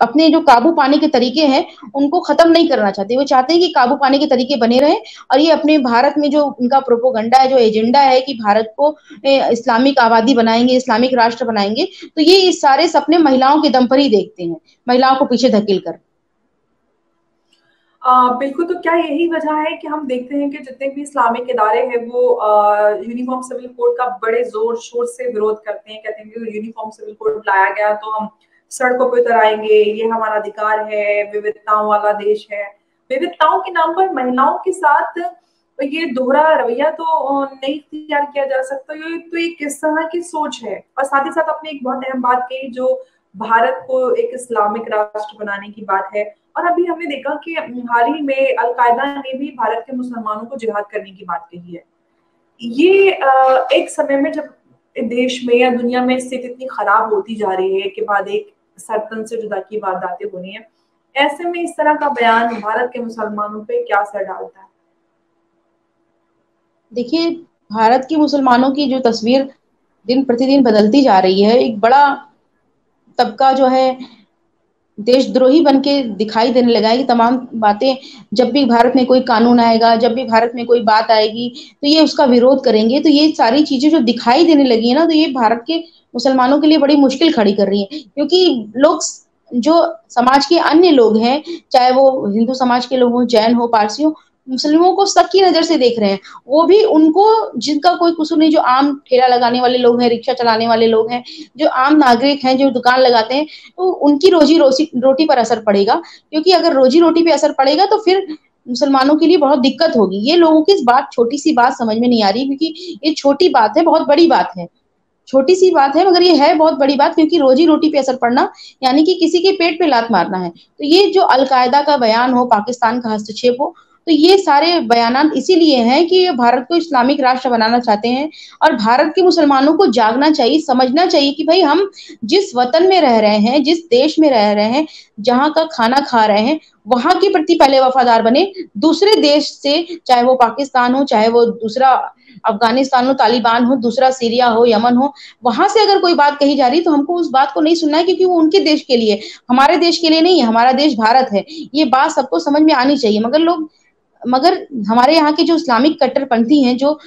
अपने जो काबू पाने के तरीके हैं, उनको खत्म नहीं करना चाहते। वो चाहते हैं कि काबू पाने के तरीके बने रहे और ये अपने भारत में जो उनका प्रोपोगंडा है, जो एजेंडा है कि भारत को इस्लामिक आबादी बनाएँगे, इस्लामिक राष्ट्र बनाएँगे तो ये सारे सपने महिलाओं के दम पर ही देखते हैं, महिलाओं को पीछे धकेल कर। बिल्कुल तो क्या यही वजह है कि हम देखते हैं कि जितने भी इस्लामिक इदारे हैं, वो यूनिफॉर्म सिविल कोड का बड़े ज़ोर शोर से विरोध करते हैं, कहते हैं कि यूनिफॉर्म सिविल कोड लाया गया तो हम सड़कों पर उतर आएँगे ये हमारा अधिकार है, विविधताओं वाला देश है। विविधताओं के नाम पर महिलाओं के साथ ये दोहरा रवैया तो नहीं तैयार किया जा सकता। ये तो एक किस तरह की सोच है। और साथ ही साथ अपने एक बहुत अहम बात कही जो भारत को एक इस्लामिक राष्ट्र बनाने की बात है। और अभी हमने देखा कि हाल ही में अलकायदा ने भी भारत के मुसलमानों को जिहाद करने की बात कही है। ये एक समय में जब देश में या दुनिया में स्थिति इतनी खराब होती जा रही है कि बाद एक सरतन से जुदा की वारदातें हो रही है, ऐसे में इस तरह का बयान भारत के मुसलमानों पे क्या असर डालता है? देखिए, भारत के मुसलमानों की जो तस्वीर दिन प्रतिदिन बदलती जा रही है, एक बड़ा तबका जो है, देशद्रोही बन के दिखाई देने लगा है कि तमाम बातें, जब भी भारत में कोई कानून आएगा, जब भी भारत में कोई बात आएगी तो ये उसका विरोध करेंगे। तो ये सारी चीज़ें जो दिखाई देने लगी है ना तो ये भारत के मुसलमानों के लिए बड़ी मुश्किल खड़ी कर रही है। क्योंकि लोग जो समाज के अन्य लोग हैं, चाहे वो हिंदू समाज के लोग हों, जैन हो, पारसी हो मुस्लिमों को सक की नज़र से देख रहे हैं। वो भी उनको, जिनका कोई कसूर नहीं, जो आम ठेला लगाने वाले लोग हैं, रिक्शा चलाने वाले लोग हैं, जो आम नागरिक हैं, जो दुकान लगाते हैं तो उनकी रोजी रोटी रोटी पर असर पड़ेगा। क्योंकि अगर रोजी रोटी पे असर पड़ेगा तो फिर मुसलमानों के लिए बहुत दिक्कत होगी। ये लोगों की इस बात, छोटी सी बात समझ में नहीं आ रही, क्योंकि ये छोटी बात है, बहुत बड़ी बात है। छोटी सी बात है, मगर ये है बहुत बड़ी बात, क्योंकि रोजी रोटी पे असर पड़ना, यानी कि किसी के पेट पे लात मारना है। तो ये जो अलकायदा का बयान हो, पाकिस्तान का हस्तक्षेप हो तो ये सारे बयान इसीलिए हैं कि ये भारत को इस्लामिक राष्ट्र बनाना चाहते हैं, और भारत के मुसलमानों को जागना चाहिए, समझना चाहिए कि भाई हम जिस वतन में रह रहे हैं, जिस देश में रह रहे हैं, जहाँ का खाना खा रहे हैं, वहाँ के प्रति पहले वफादार बने। दूसरे देश से, चाहे वो पाकिस्तान हो, चाहे वो दूसरा अफ़गानिस्तान हो, तालिबान हो, दूसरा सीरिया हो, यमन हो, वहाँ से अगर कोई बात कही जा रही तो हमको उस बात को नहीं सुनना है क्योंकि वो उनके देश के लिए हमारे देश के लिए नहीं है, हमारा देश भारत है। ये बात सबको समझ में आनी चाहिए। मगर लोग, मगर हमारे यहाँ के जो इस्लामिक कट्टरपंथी हैं, जो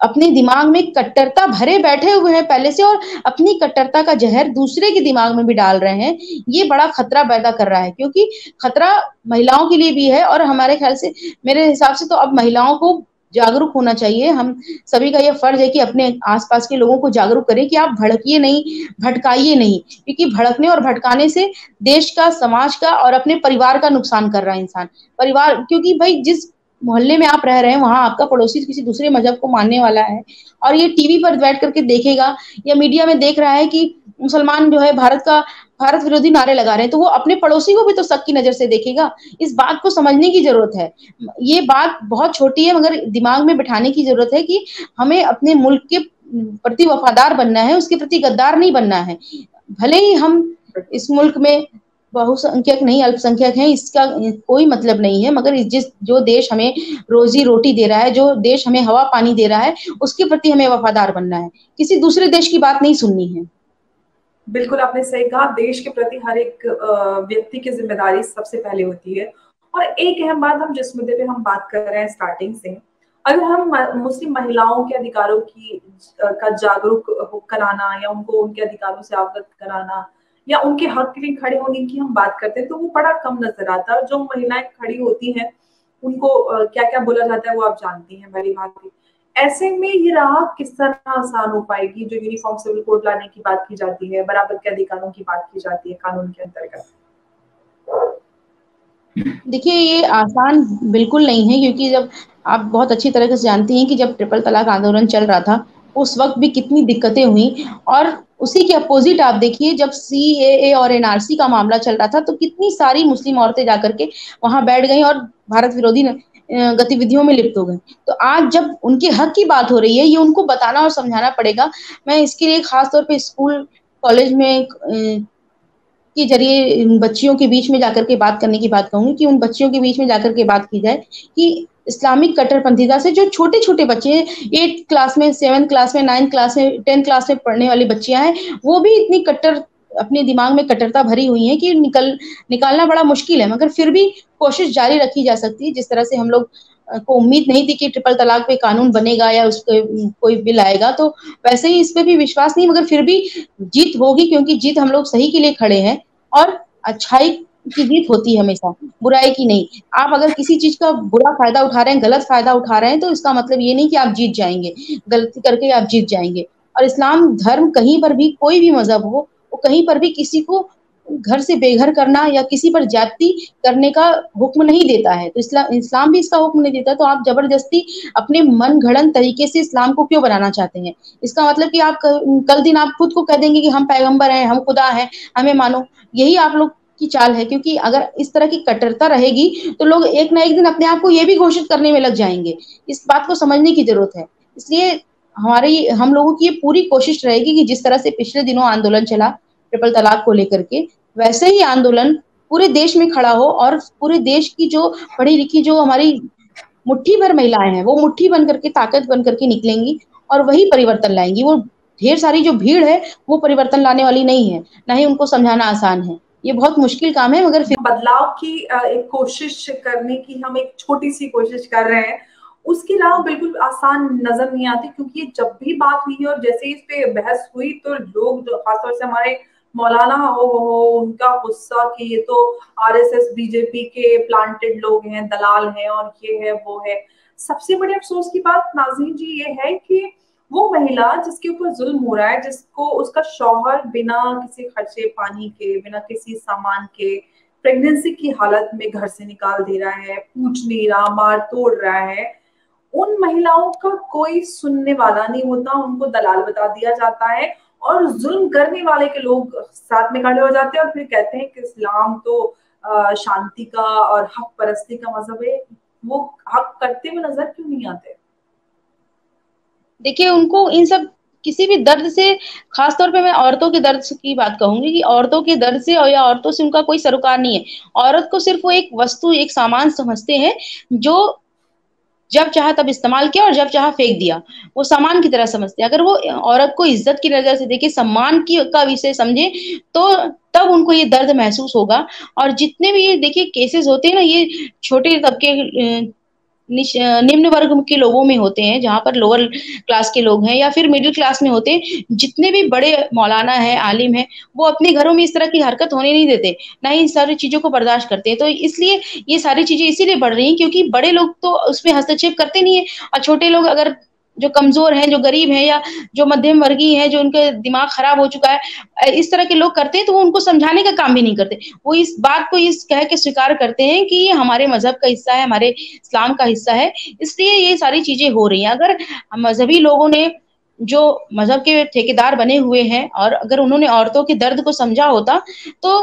अपने दिमाग में कट्टरता भरे बैठे हुए हैं पहले से और अपनी कट्टरता का जहर दूसरे के दिमाग में भी डाल रहे हैं, ये बड़ा खतरा पैदा कर रहा है। क्योंकि खतरा महिलाओं के लिए भी है और हमारे ख्याल से, मेरे हिसाब से तो अब महिलाओं को जागरूक होना चाहिए। हम सभी का यह फ़र्ज़ है कि अपने आसपास के लोगों को जागरूक करें कि आप भड़किए नहीं, भटकाइए नहीं, क्योंकि भड़कने और भटकाने से देश का, समाज का और अपने परिवार का नुकसान कर रहा है इंसान। परिवार, क्योंकि भाई जिस मोहल्ले में आप रह रहे हैं, वहाँ आपका पड़ोसी किसी दूसरे मज़हब को मानने वाला है। और ये टीवी पर बैठ करके देखेगा या मीडिया में देख रहा है कि मुसलमान जो है, भारत का भारत विरोधी नारे लगा रहे हैं तो वो अपने पड़ोसी को भी तो सक की नज़र से देखेगा। इस बात को समझने की ज़रूरत है। ये बात बहुत छोटी है, मगर दिमाग में बिठाने की ज़रूरत है कि हमें अपने मुल्क के प्रति वफादार बनना है, उसके प्रति गद्दार नहीं बनना है। भले ही हम इस मुल्क में बहुसंख्यक नहीं, अल्पसंख्यक हैं, इसका कोई मतलब नहीं है, मगर जिस, जो देश हमें रोजी रोटी दे रहा है, जो देश हमें हवा पानी दे रहा है, उसके प्रति हमें वफादार बनना है। किसी दूसरे देश की बात नहीं सुननी है। बिल्कुल आपने सही कहा, देश के प्रति हर एक व्यक्ति की ज़िम्मेदारी सबसे पहले होती है। और एक अहम बात हम जिस मुद्दे पे हम बात कर रहे हैं स्टार्टिंग से, अगर हम मुस्लिम महिलाओं के अधिकारों की का जागरूक कराना या उनको, उनके अधिकारों से अवगत कराना या उनके हक के लिए खड़े होने की हम बात करते हैं तो वो बड़ा कम नज़र आता है। जो महिलाएँ खड़ी होती हैं, उनको क्या क्या बोला जाता है वो आप जानती हैं, भली भांति। ऐसे में ये राह किस तरह आसान हो पाएगी जो यूनिफॉर्म सिविल कोड लाने की बात की जाती है, बराबर के अधिकारों की बात की जाती है कानून के अंतर्गत? देखिए, ये आसान बिल्कुल नहीं है, क्योंकि जब आप बहुत अच्छी तरह से जानती हैं कि जब ट्रिपल तलाक आंदोलन चल रहा था, उस वक्त भी कितनी दिक्कतें हुई और उसी के अपोजिट आप देखिए, जब सी ए और एनआरसी का मामला चल रहा था तो कितनी सारी मुस्लिम औरतें जाकर के वहाँ बैठ गई और भारत विरोधी गतिविधियों में लिप्त हो गए। तो आज जब उनके हक की बात हो रही है, ये उनको बताना और समझाना पड़ेगा। मैं इसके लिए खास तौर पे स्कूल, कॉलेज में के ज़रिए बच्चियों के बीच में जाकर के बात करने की बात कहूँगी कि उन बच्चियों के बीच में जाकर के बात की जाए कि इस्लामिक कट्टरपंथीता से जो छोटे छोटे बच्चे एट क्लास में, सेवन क्लास में नाइन्थ क्लास में टेंथ क्लास में पढ़ने वाली बच्चियाँ हैं, वो भी इतनी कट्टर अपने दिमाग में कट्टरता भरी हुई है कि निकल, निकालना बड़ा मुश्किल है, मगर फिर भी कोशिश जारी रखी जा सकती है, जिस तरह से हम लोग को उम्मीद नहीं थी कि ट्रिपल तलाक पे कानून बनेगा या उसके कोई बिल आएगा तो वैसे ही इस पर भी विश्वास नहीं, मगर फिर भी जीत होगी क्योंकि जीत हम लोग सही के लिए खड़े हैं और अच्छाई की जीत होती है हमेशा, बुराई की नहीं। आप अगर किसी चीज़ का बुरा फ़ायदा उठा रहे हैं, गलत फ़ायदा उठा रहे हैं तो इसका मतलब ये नहीं कि आप जीत जाएँगे, गलती करके आप जीत जाएँगे। और इस्लाम धर्म कहीं पर भी कोई भी मज़हब हो वो कहीं पर भी किसी को घर से बेघर करना या किसी पर जाति करने का हुक्म नहीं देता है। तो इस्लाम इस्लाम भी इसका हुक्म नहीं देता तो आप ज़बरदस्ती अपने मन घड़न तरीके से इस्लाम को क्यों बनाना चाहते हैं? इसका मतलब कि आप कल दिन आप खुद को कह देंगे कि हम पैगंबर हैं, हम खुदा हैं, हमें मानो। यही आप लोग की चाल है, क्योंकि अगर इस तरह की कट्टरता रहेगी तो लोग एक ना एक दिन अपने आप को ये भी घोषित करने में लग जाएँगे। इस बात को समझने की ज़रूरत है। इसलिए हमारी हम लोगों की ये पूरी कोशिश रहेगी कि जिस तरह से पिछले दिनों आंदोलन चला, ट्रिपल तलाक को लेकर के, वैसे ही आंदोलन पूरे देश में खड़ा हो और पूरे देश की जो पढ़ी लिखी जो हमारी मुट्ठी भर महिलाएँ हैं, वो मुट्ठी बन करके ताकत बन करके निकलेंगी और वही परिवर्तन लाएँगी। वो ढेर सारी जो भीड़ है, वो परिवर्तन लाने वाली नहीं है, ना ही उनको समझाना आसान है। ये बहुत मुश्किल काम है, मगर फिर बदलाव की एक कोशिश करने की हम एक छोटी सी कोशिश कर रहे हैं। उसके अलावा बिल्कुल आसान नज़र नहीं आती क्योंकि ये जब भी बात हुई और जैसे इस पे बहस हुई तो लोग खासतौर से हमारे मौलाना हो, हो उनका गुस्सा कि ये तो आरएसएस बीजेपी के प्लांटेड लोग हैं दलाल हैं और ये है वो है। सबसे बड़ी अफसोस की बात नाजीन जी ये है कि वो महिला जिसके ऊपर जुल्म हो रहा है जिसको उसका शौहर बिना किसी खर्चे पानी के बिना किसी सामान के प्रेगनेंसी की हालत में घर से निकाल दे रहा है पूछ नहीं रहा मार तोड़ रहा है उन महिलाओं का कोई सुनने वाला नहीं होता, उनको दलाल बता दिया जाता है और जुल्म करने वाले के लोग साथ में खड़े हो जाते हैं और फिर कहते हैं कि इस्लाम तो शांति का और हक परस्ती का मज़हब है। वो हक करते हुए नज़र क्यों नहीं आते? देखिए, उनको इन सब किसी भी दर्द से, खास तौर पे मैं औरतों के दर्द की बात कहूँगी कि औरतों के दर्द से और या औरतों से उनका कोई सरोकार नहीं है। औरत को सिर्फ़ वो एक वस्तु, एक सामान समझते हैं जो जब चाह तब इस्तेमाल किया और जब चाह फेंक दिया। वो सामान की तरह समझते अगर वो औरत को इज़्ज़त की नज़र से देखे, सम्मान की का विषय समझे तो तब उनको ये दर्द महसूस होगा। और जितने भी ये देखिए केसेस होते हैं ना, ये छोटे तबके निम्न वर्ग के लोगों में होते हैं, जहाँ पर लोअर क्लास के लोग हैं या फिर मिडिल क्लास में होते हैं, जितने भी बड़े मौलाना है, आलिम है, वो अपने घरों में इस तरह की हरकत होने नहीं देते, ना ही इन सारी चीज़ों को बर्दाश्त करते हैं। तो इसलिए ये सारी चीज़ें इसीलिए बढ़ रही हैं, क्योंकि बड़े लोग तो उसमें हस्तक्षेप करते नहीं है और छोटे लोग अगर जो कमज़ोर हैं, जो गरीब हैं या जो मध्यम वर्गीय हैं, जो उनके दिमाग खराब हो चुका है, इस तरह के लोग करते हैं तो वो उनको समझाने का काम भी नहीं करते। वो इस बात को इस कह के स्वीकार करते हैं कि ये हमारे मज़हब का हिस्सा है, हमारे इस्लाम का हिस्सा है, इसलिए ये सारी चीज़ें हो रही हैं। अगर मजहबी लोगों ने जो मज़हब के ठेकेदार बने हुए हैं और अगर उन्होंने औरतों के दर्द को समझा होता तो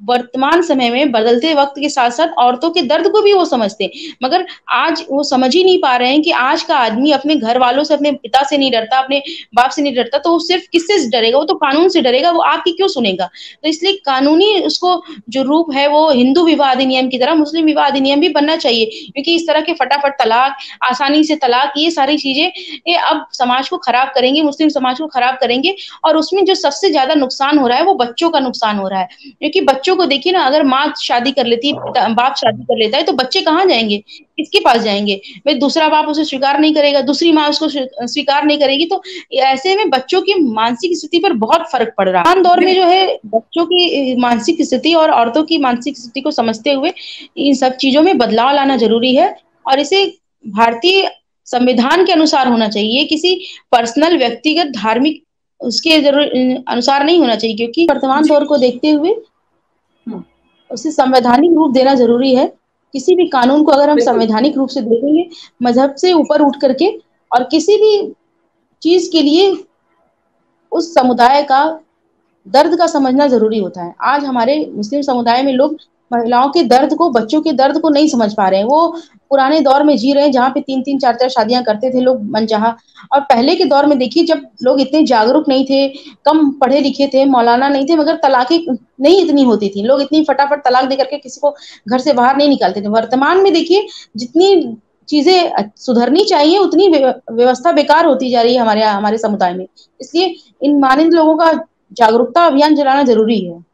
वर्तमान समय में बदलते वक्त के साथ साथ औरतों के दर्द को भी वो समझते हैं। मगर आज वो समझ ही नहीं पा रहे हैं कि आज का आदमी अपने घर वालों से, अपने पिता से नहीं डरता, अपने बाप से नहीं डरता तो वो सिर्फ़ किससे डरेगा? वो तो कानून से डरेगा, वो आपकी क्यों सुनेगा? तो इसलिए कानूनी उसको जो रूप है वो हिंदू विवाह अधिनियम की तरह, मुस्लिम विवाह अधिनियम भी बनना चाहिए, क्योंकि इस तरह के फटाफट तलाक, आसानी से तलाक, ये सारी चीज़ें अब समाज को खराब करेंगे, मुस्लिम समाज को खराब करेंगे, और उसमें जो सबसे ज़्यादा नुकसान हो रहा है, वो बच्चों का नुकसान हो रहा है। क्योंकि बच्चों बच्चों को देखिए ना अगर माँ शादी कर लेती है। बाप शादी कर लेता है तो बच्चे कहाँ जाएँगे? किसके पास जाएँगे? भाई दूसरा बाप उसे स्वीकार नहीं करेगा दूसरी माँ उसको स्वीकार नहीं करेगी तो ऐसे में बच्चों की मानसिक स्थिति पर बहुत फ़र्क पड़ रहा है। दौर में जो है बच्चों की मानसिक स्थिति और औरतों की मानसिक स्थिति को समझते हुए इन सब चीज़ों में बदलाव लाना ज़रूरी है और इसे भारतीय संविधान के अनुसार होना चाहिए। किसी पर्सनल व्यक्तिगत धार्मिक उसके ज़रूर अनुसार नहीं होना चाहिए क्योंकि वर्तमान दौर को देखते हुए उसे संवैधानिक रूप देना ज़रूरी है। किसी भी कानून को अगर हम संवैधानिक रूप से देखेंगे मज़हब से ऊपर उठ करके और किसी भी चीज़ के लिए उस समुदाय का दर्द का समझना ज़रूरी होता है। आज हमारे मुस्लिम समुदाय में लोग महिलाओं के दर्द को, बच्चों के दर्द को नहीं समझ पा रहे हैं। वो पुराने दौर में जी रहे हैं, जहाँ पे तीन तीन चार चार शादियाँ करते थे लोग मन मनचाहा। और पहले के दौर में देखिए, जब लोग इतने जागरूक नहीं थे, कम पढ़े लिखे थे, मौलाना नहीं थे, मगर तलाकें नहीं इतनी होती थी। लोग इतनी फटाफट तलाक दे करके किसी को घर से बाहर नहीं निकालते थे। वर्तमान में देखिए, जितनी चीज़ें सुधरनी चाहिए, उतनी व्यवस्था बेकार होती जा रही है हमारे हमारे समुदाय में। इसलिए इन मानिंद लोगों का जागरूकता अभियान चलाना ज़रूरी है।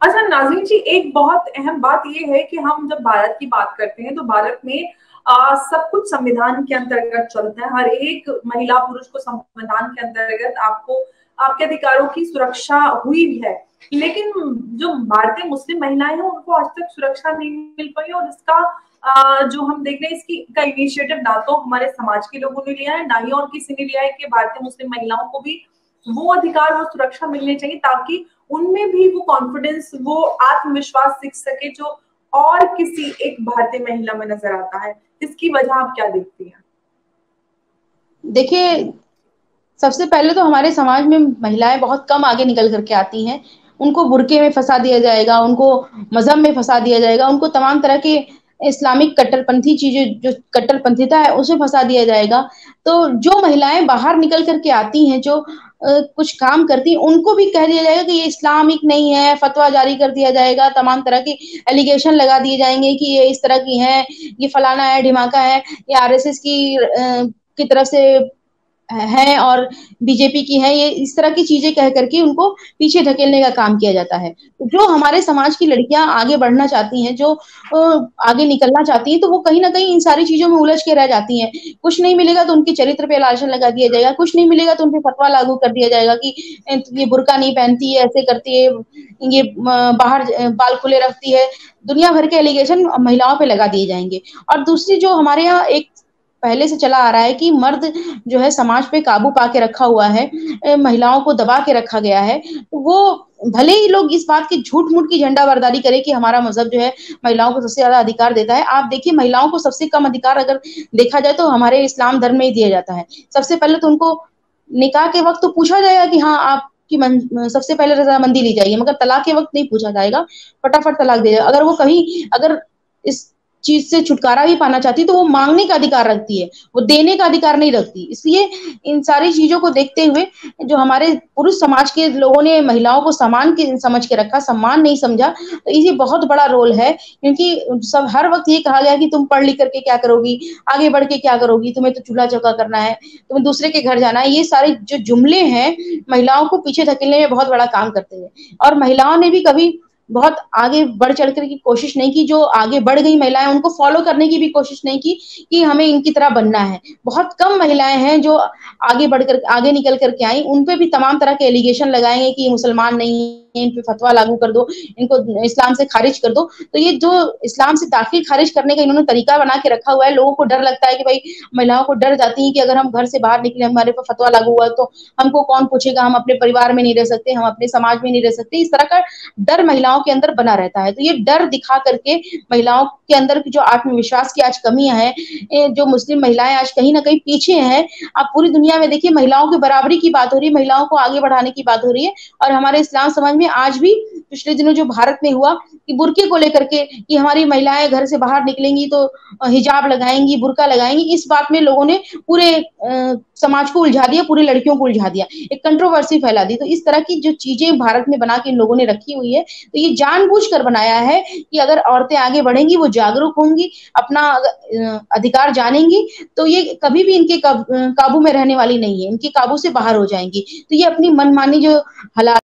अच्छा नाज़रीन जी, एक बहुत अहम बात ये है कि हम जब भारत की बात करते हैं, तो भारत में अ, सब कुछ संविधान के अंतर्गत चलता है। हर एक महिला-पुरुष को संविधान के अंतर्गत आपको आपके अधिकारों की सुरक्षा हुई भी है। लेकिन जो भारतीय मुस्लिम महिलाएँ हैं, उनको आज तक सुरक्षा नहीं मिल पाई और इसका अ, जो हम देख रहे हैं इसकी का इनिशिएटिव ना तो हमारे समाज के लोगों ने लिया है, ना ही और किसी ने लिया है कि भारतीय मुस्लिम महिलाओं को भी वो अधिकार और सुरक्षा मिलनी चाहिए ताकि उनमें भी वो कॉन्फिडेंस, वो आत्मविश्वास दिख सके जो और किसी एक भारतीय महिला में नज़र आता है। इसकी वजह आप क्या देखती हैं? देखिए, सबसे पहले तो हमारे समाज में महिलाएँ बहुत कम आगे निकल करके आती हैं। उनको बुरके में फंसा दिया जाएगा, उनको मज़हब में फंसा दिया जाएगा, उनको तमाम तरह के इस्लामिक कट्टरपंथी चीज़ें जो कट्टरपंथीता है, उसे फंसा दिया जाएगा। तो जो महिलाएँ बाहर निकल करके आती हैं, जो कुछ काम करती उनको भी कह दिया जाएगा कि ये इस्लामिक नहीं है, फ़तवा जारी कर दिया जाएगा, तमाम तरह की एलिगेशन लगा दिए जाएँगे कि ये इस तरह की है ये फलाना है, ढिमाका है, ये आरएसएस की की तरफ़ से हैं और बीजेपी की है ये इस तरह की चीज़ें कह करके उनको पीछे ढकेलने का काम किया जाता है। जो हमारे समाज की लड़कियाँ आगे बढ़ना चाहती हैं, जो आगे निकलना चाहती हैं, तो वो कहीं ना कहीं इन सारी चीज़ों में उलझ के रह जाती हैं। कुछ नहीं मिलेगा तो उनके चरित्र पे लांछन लगा दिया जाएगा, कुछ नहीं मिलेगा तो उन पे फ़तवा लागू कर दिया जाएगा कि ये बुरका नहीं पहनती है, ऐसे करती है, ये बाहर बाल खुले रखती है। दुनिया भर के एलिगेशन महिलाओं पे लगा दिए जाएँगे और दूसरी जो हमारे यहाँ एक पहले से चला आ रहा है कि मर्द जो है समाज पे काबू पा के रखा हुआ है महिलाओं को दबा के रखा गया है। वो भले ही लोग इस बात की झूठ-मूठ की झंडा-बरदारी करें कि हमारा मज़हब जो है महिलाओं को सबसे ज़्यादा अधिकार देता है। आप देखिए महिलाओं को सबसे कम अधिकार अगर देखा जाए तो हमारे इस्लाम धर्म में ही दिया जाता है। सबसे पहले तो उनको निकाह के वक़्त तो पूछा जाएगा कि हाँ, आपकी मन सबसे पहले रज़ामंदी ली जाएगी, मगर तलाक के वक़्त नहीं पूछा जाएगा, फटाफट तलाक दे जाएगा अगर वो कहीं अगर इस चीज़ से छुटकारा भी पाना चाहती तो वो मांगने का अधिकार रखती है, वो देने का अधिकार नहीं रखती। इसलिए इन सारी चीज़ों को देखते हुए जो हमारे पुरुष समाज के लोगों ने महिलाओं को समान के समझ के रखा, सम्मान नहीं समझा, तो ये बहुत बड़ा रोल है क्योंकि सब हर वक़्त ये कहा गया कि तुम पढ़ लिख करके क्या करोगी? आगे बढ़ के क्या करोगी? तुम्हें तो चूल्हा-चौका करना है, तुम्हें दूसरे के घर जाना है। ये सारे जो जुमले हैं, महिलाओं को पीछे धकेलने में बहुत बड़ा काम करते हैं। और महिलाओं ने भी कभी बहुत आगे बढ़-चढ़ कर की कोशिश नहीं की, जो आगे बढ़ गई महिलाएँ उनको फ़ॉलो करने की भी कोशिश नहीं की, कि हमें इनकी तरह बनना है। बहुत कम महिलाएँ हैं जो आगे बढ़कर आगे निकल करके आई उन पर भी तमाम तरह के एलिगेशन लगाएँगे कि मुसलमान नहीं इन पे फ़तवा लागू कर दो, इनको इस्लाम से खारिज कर दो। तो ये जो इस्लाम से दाखिल खारिज करने का इन्होंने तरीका बना के रखा हुआ है, लोगों को डर लगता है कि भाई महिलाओं को डर जाती है कि अगर हम घर से बाहर निकले, हमारे पे फ़तवा लागू हुआ तो हमको कौन पूछेगा, हम अपने परिवार में नहीं रह सकते, हम अपने समाज में नहीं रह सकते। इस तरह का डर महिलाओं के अंदर बना रहता है। तो ये डर दिखा करके महिलाओं के अंदर की जो आत्मविश्वास की आज कमियाँ हैं, जो मुस्लिम महिलाएँ आज कहीं ना कहीं पीछे हैं। आप पूरी दुनिया में देखिए महिलाओं की बराबरी की बात हो रही है, महिलाओं को आगे बढ़ाने की बात हो रही है और हमारे इस्लाम समाज में आज भी पिछले दिनों जो भारत में हुआ कि बुर्के को लेकर के कि हमारी महिलाएँ घर से बाहर निकलेंगी तो हिजाब लगाएँगी बुर्का लगाएँगी इस बात में लोगों ने पूरे समाज को उलझा दिया, पूरी लड़कियों को उलझा दिया। एक कंट्रोवर्सी फैला दी। तो इस तरह की जो चीज़ें भारत में बना के इन लोगों ने रखी हुई है, तो ये जानबूझकर बनाया है कि अगर औरतें आगे बढ़ेंगी, वो जागरूक होंगी, अपना अधिकार जानेंगी, तो ये कभी भी इनके काबू में रहने वाली नहीं है, इनके काबू से बाहर हो जाएँगी तो ये अपनी मनमानी जो हालात